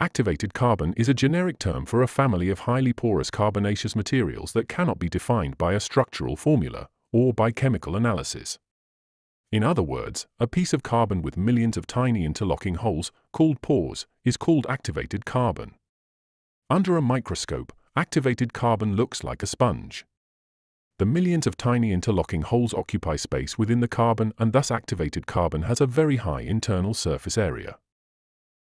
Activated carbon is a generic term for a family of highly porous carbonaceous materials that cannot be defined by a structural formula or by chemical analysis. In other words, a piece of carbon with millions of tiny interlocking holes, called pores, is called activated carbon. Under a microscope, activated carbon looks like a sponge. The millions of tiny interlocking holes occupy space within the carbon and thus activated carbon has a very high internal surface area.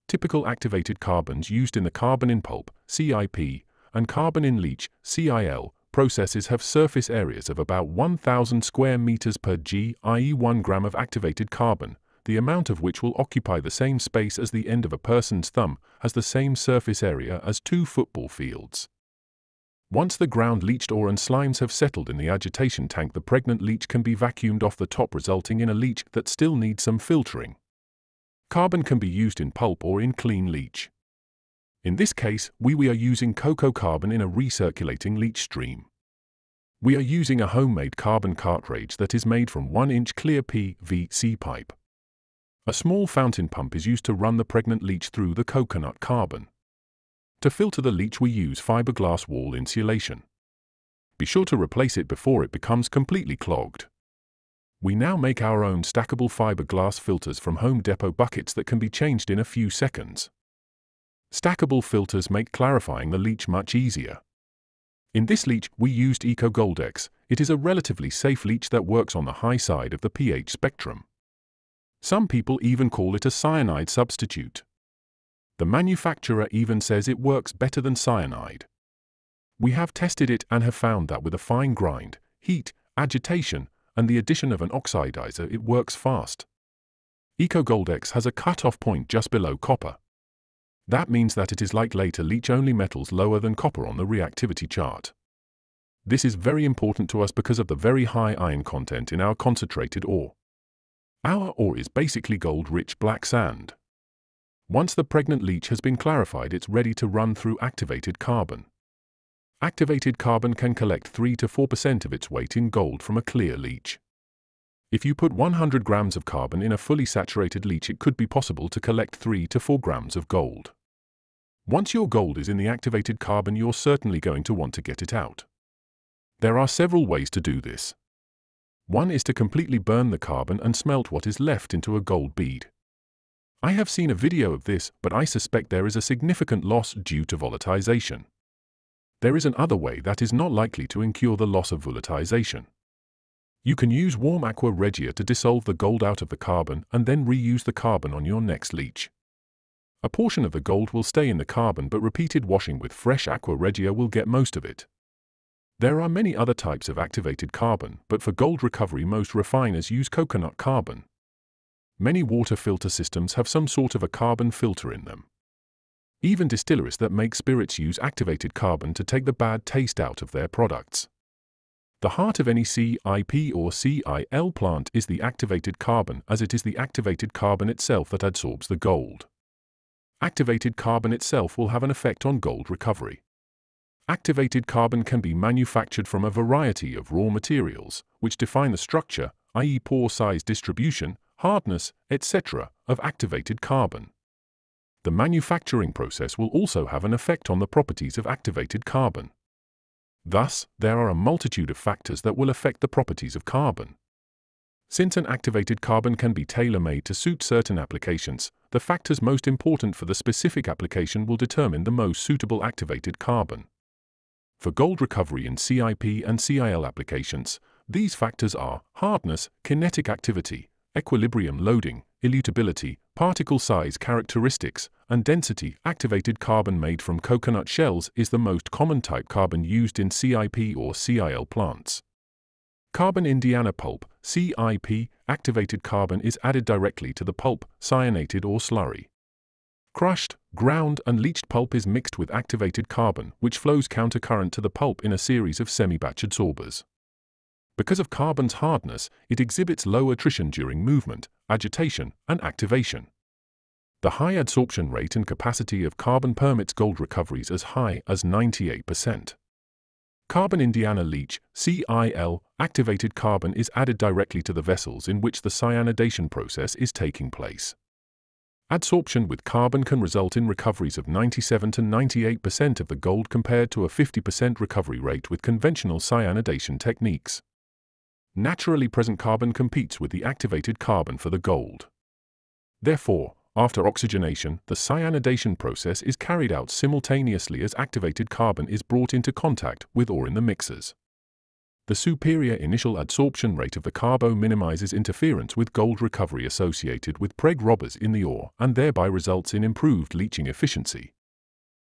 Typical activated carbons used in the carbon in pulp, CIP, and carbon in leach, CIL, processes have surface areas of about 1,000 square meters per g, i.e. 1 gram of activated carbon, the amount of which will occupy the same space as the end of a person's thumb, has the same surface area as two football fields. Once the ground leached ore and slimes have settled in the agitation tank the pregnant leach can be vacuumed off the top resulting in a leach that still needs some filtering. Carbon can be used in pulp or in clean leach. In this case, we, we are using coco carbon in a recirculating leach stream. We are using a homemade carbon cartridge that is made from 1-inch clear PVC pipe. A small fountain pump is used to run the pregnant leach through the coconut carbon. To filter the leach we use fiberglass wall insulation. Be sure to replace it before it becomes completely clogged. We now make our own stackable fiberglass filters from Home Depot buckets that can be changed in a few seconds. Stackable filters make clarifying the leach much easier. In this leach, we used EcoGoldex. It is a relatively safe leach that works on the high side of the pH spectrum. Some people even call it a cyanide substitute. The manufacturer even says it works better than cyanide. We have tested it and have found that with a fine grind, heat, agitation, and the addition of an oxidizer it works fast. EcoGoldex has a cut-off point just below copper. That means that it is likely to leach only metals lower than copper on the reactivity chart. This is very important to us because of the very high iron content in our concentrated ore. Our ore is basically gold-rich black sand. Once the pregnant leach has been clarified it's ready to run through activated carbon. Activated carbon can collect 3 to 4% of its weight in gold from a clear leach. If you put 100 grams of carbon in a fully saturated leach it could be possible to collect 3 to 4 grams of gold. Once your gold is in the activated carbon you're certainly going to want to get it out. There are several ways to do this. One is to completely burn the carbon and smelt what is left into a gold bead. I have seen a video of this, but I suspect there is a significant loss due to volatilization. There is another way that is not likely to incur the loss of volatilization. You can use warm aqua regia to dissolve the gold out of the carbon and then reuse the carbon on your next leach. A portion of the gold will stay in the carbon but repeated washing with fresh aqua regia will get most of it. There are many other types of activated carbon, but for gold recovery most refiners use coconut carbon. Many water filter systems have some sort of a carbon filter in them. Even distilleries that make spirits use activated carbon to take the bad taste out of their products. The heart of any CIP or CIL plant is the activated carbon as it is the activated carbon itself that adsorbs the gold. Activated carbon itself will have an effect on gold recovery. Activated carbon can be manufactured from a variety of raw materials, which define the structure, i.e. pore size distribution, hardness, etc., of activated carbon. The manufacturing process will also have an effect on the properties of activated carbon. Thus, there are a multitude of factors that will affect the properties of carbon. Since an activated carbon can be tailor-made to suit certain applications, the factors most important for the specific application will determine the most suitable activated carbon. For gold recovery in CIP and CIL applications, these factors are hardness, kinetic activity, equilibrium loading, elutability, particle size characteristics, and density. Activated carbon made from coconut shells is the most common type carbon used in CIP or CIL plants. Carbon Indiana pulp, CIP, activated carbon is added directly to the pulp, cyanated or slurry. Crushed, ground and leached pulp is mixed with activated carbon, which flows countercurrent to the pulp in a series of semi-batch adsorbers. Because of carbon's hardness, it exhibits low attrition during movement, agitation, and activation. The high adsorption rate and capacity of carbon permits gold recoveries as high as 98%. Carbon Indiana leach, CIL, activated carbon is added directly to the vessels in which the cyanidation process is taking place. Adsorption with carbon can result in recoveries of 97 to 98% of the gold compared to a 50% recovery rate with conventional cyanidation techniques. Naturally present carbon competes with the activated carbon for the gold. Therefore, after oxygenation, the cyanidation process is carried out simultaneously as activated carbon is brought into contact with ore in the mixers. The superior initial adsorption rate of the carbo minimizes interference with gold recovery associated with preg robbers in the ore and thereby results in improved leaching efficiency.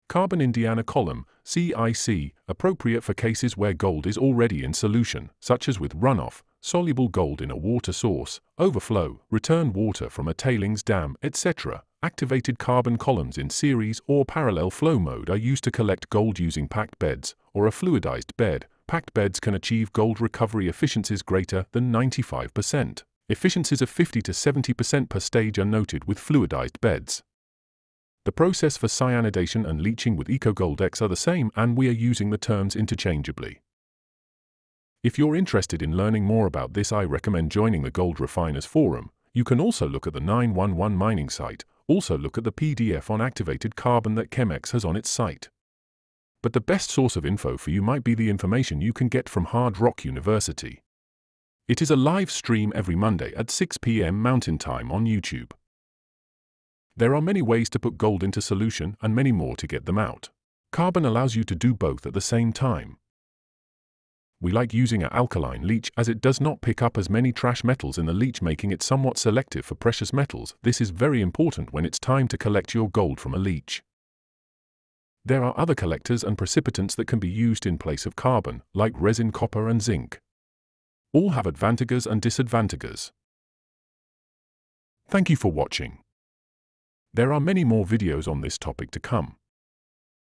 Carbon Indiana column, CIC, appropriate for cases where gold is already in solution, such as with runoff, soluble gold in a water source, overflow, return water from a tailings dam, etc. Activated carbon columns in series or parallel flow mode are used to collect gold using packed beds or a fluidized bed, packed beds can achieve gold recovery efficiencies greater than 95%. Efficiencies of 50 to 70% per stage are noted with fluidized beds. The process for cyanidation and leaching with EcoGoldex are the same and we are using the terms interchangeably. If you're interested in learning more about this I recommend joining the Gold Refiners Forum. You can also look at the 911 mining site, also look at the PDF on activated carbon that Kemix has on its site but the best source of info for you might be the information you can get from Hard Rock University. It is a live stream every Monday at 6 p.m. Mountain Time on YouTube. There are many ways to put gold into solution and many more to get them out. Carbon allows you to do both at the same time. We like using an alkaline leach as it does not pick up as many trash metals in the leach making it somewhat selective for precious metals. This is very important when it's time to collect your gold from a leach. There are other collectors and precipitants that can be used in place of carbon, like resin copper and zinc. All have advantages and disadvantages. Thank you for watching. There are many more videos on this topic to come.